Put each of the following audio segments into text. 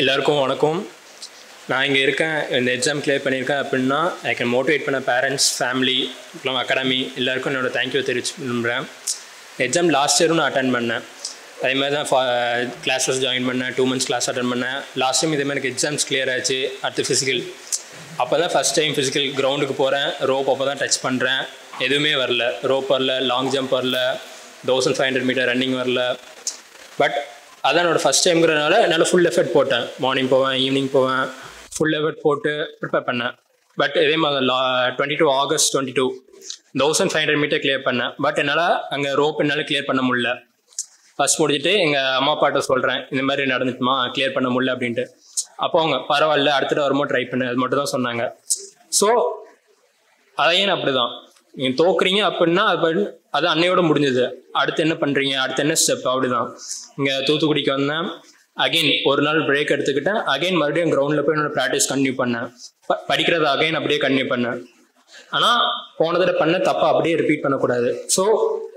எல்லாருக்கும் வணக்கம். நான் இங்கே இருக்கேன் இந்த எக்ஸாம் கிளியர் பண்ணியிருக்கேன் அப்படின்னா ஐ கேன் மோட்டிவேட் பண்ண பேரண்ட்ஸ் ஃபேமிலி அப்புறம் அகாடமி எல்லாருக்கும் என்னோட தேங்க்யூ தெரிவிச்சு விரும்புகிறேன் எக்ஸாம் லாஸ்ட் இயரும் நான் அட்டன் பண்ணேன். அதே மாதிரி தான் கிளாஸஸ் ஜாயின் பண்ணேன் டூ மந்த்ஸ் கிளாஸ் அட்டன் பண்ணேன். லாஸ்ட் டைம் இதே மாதிரி எனக்கு எக்ஸாம்ஸ் கிளியர் ஆச்சு அடுத்து ஃபிசிக்கல் அப்போ தான் ஃபஸ்ட் டைம் ஃபிசிக்கல் கிரவுண்டுக்கு போகிறேன் ரோப் அப்போ தான் டச் பண்ணுறேன் எதுவுமே வரல. ரோப் வரல லாங் ஜம்ப் வரல thousand five hundred metre running வரல. பட் அதான் என்னோடய ஃபஸ்ட் டைம்ங்கிறதுனால என்னால் ஃபுல் எஃபர்ட் போட்டேன். மார்னிங் போவேன் ஈவினிங் போவேன். ஃபுல் எஃபர்ட் போட்டு ப்ரிப்பேர் பண்ணேன். பட் இதே மாதிரி லா twenty two August twenty two thousand five hundred metre clear பண்ணேன். பட் என்னால் அங்கே ரோப் என்னால் கிளியர் பண்ண முடியல. ஃபஸ்ட் முடிச்சுட்டு எங்கள் அம்மா அப்பாட்ட சொல்கிறேன் இந்த மாதிரி நடந்துட்டுமா? கிளியர் பண்ண முடியல அப்படின்ட்டு. அப்போ அவங்க பரவாயில்ல அடுத்துட்டு வரும்போது ட்ரை பண்ணு. அது மட்டும் தான் சொன்னாங்க. ஸோ அதையும் அப்படிதான். நீங்கள் தோக்குறீங்க அப்படின்னா அது அது அன்னையோட முடிஞ்சது. அடுத்து என்ன பண்ணுறீங்க அடுத்து என்ன ஸ்டெப் அப்படிதான். இங்கே தூத்துக்குடிக்கு வந்தேன். அகைன் ஒரு நாள் பிரேக் எடுத்துக்கிட்டேன். அகைன் மறுபடியும் கிரவுண்டில் போய் என்னோட ப்ராக்டிஸ் கண்டினியூ பண்ணேன். ப- படிக்கிறத அகைன் அப்படியே கண்டினியூ பண்ணேன். ஆனால் போன தடவை பண்ண தப்பா அப்படியே ரிப்பீட் பண்ணக்கூடாது. ஸோ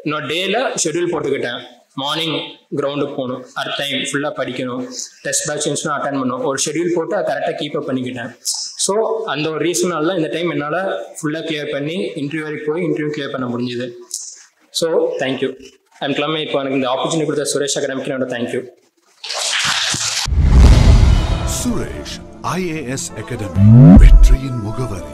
இன்னொரு டேல ஷெட்யூல் போட்டுக்கிட்டேன். மார்னிங் கிரவுண்டுக்கு போகணும். அட் டைம் ஃபுல்லாக படிக்கணும். டெஸ்ட் பேட்ச் இருந்துச்சுன்னா அட்டன் பண்ணணும். ஒரு ஷெட்யூல் போட்டு அதை கரெக்டாக கீப் அப் பண்ணிக்கிட்டேன். ஸோ அந்த ஒரு ரீசனால இந்த டைம் என்னால் ஃபுல்லாக கிளியர் பண்ணி இன்டர்வியூ வரைக்கும் போய் இன்டர்வியூ கிளியர் பண்ண முடிஞ்சுது. ஸோ தேங்க்யூ அண்ட் கிளம்பி இப்போ எனக்கு இந்த ஆப்பர்ச்சுனிட்டி கொடுத்த சுரேஷ் அகாடமிக்கு என்னோட தேங்க்யூ சுரேஷ் ஐஏஎஸ் அகாடமி வெற்றியின் முகவரி.